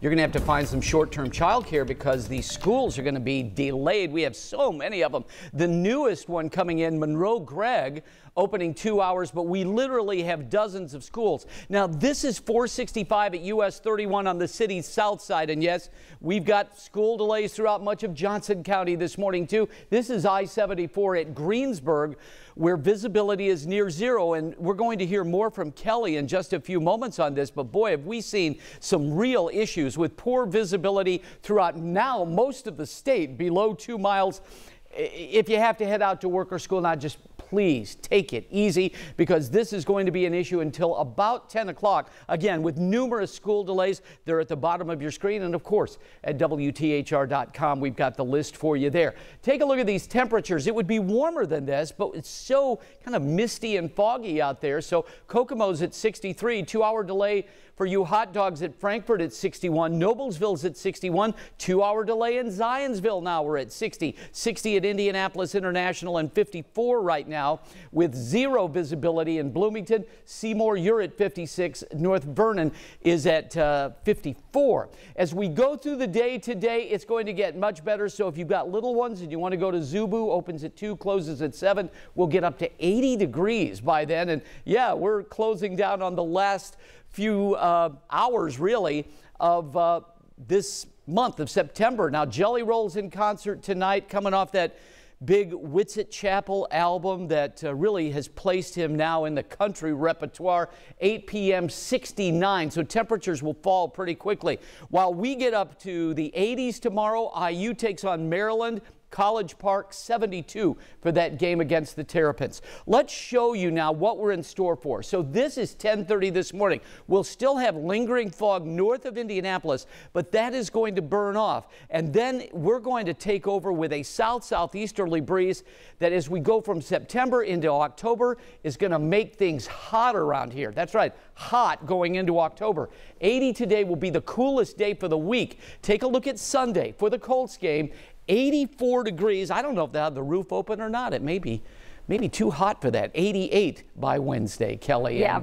you're going to have to find some short-term childcare because the schools are going to be delayed. We have so many of them. The newest one coming in, Monroe Gregg, opening two hours, but we literally have dozens of schools. Now, this is 465 at US 31 on the city's south side. And yes, we've got school delays throughout much of Johnson County this morning, too. This is I 74 at Greensburg, where visibility is near zero. And we're going to hear more from Kelly in just a few moments on this. But boy, have we seen some real issues with poor visibility throughout now most of the state below two miles. If you have to head out to work or school not just please take it easy because this is going to be an issue until about 10 o'clock. Again, with numerous school delays, they're at the bottom of your screen. And of course, at WTHR.com, we've got the list for you there. Take a look at these temperatures. It would be warmer than this, but it's so kind of misty and foggy out there. So Kokomo's at 63, two hour delay for you hot dogs at Frankfort at 61, Noblesville's at 61, two hour delay in Zionsville now we're at 60, 60 at Indianapolis International and 54 right now with zero visibility in Bloomington. Seymour, you're at 56. North Vernon is at uh, 54. As we go through the day today, it's going to get much better. So if you've got little ones and you want to go to ZooBoo, opens at 2, closes at 7, we'll get up to 80 degrees by then. And yeah, we're closing down on the last few uh, hours, really, of uh, this month of September. Now, Jelly Roll's in concert tonight, coming off that big Whitsitt Chapel album that uh, really has placed him now in the country repertoire. 8 p.m. 69, so temperatures will fall pretty quickly. While we get up to the 80s tomorrow, IU takes on Maryland. College Park 72 for that game against the Terrapins. Let's show you now what we're in store for. So this is 1030 this morning. We'll still have lingering fog north of Indianapolis, but that is going to burn off. And then we're going to take over with a south-southeasterly breeze that as we go from September into October is going to make things hot around here. That's right, hot going into October. 80 today will be the coolest day for the week. Take a look at Sunday for the Colts game 84 degrees. I don't know if they have the roof open or not. It may be, maybe too hot for that. 88 by Wednesday, Kelly. Yeah.